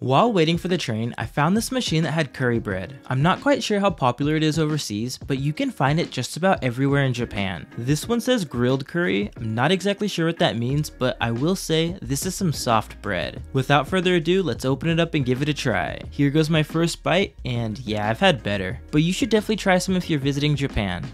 While waiting for the train, I found this machine that had curry bread. I'm not quite sure how popular it is overseas, but you can find it just about everywhere in Japan. This one says grilled curry, I'm not exactly sure what that means, but I will say this is some soft bread. Without further ado, let's open it up and give it a try. Here goes my first bite, and yeah, I've had better. But you should definitely try some if you're visiting Japan.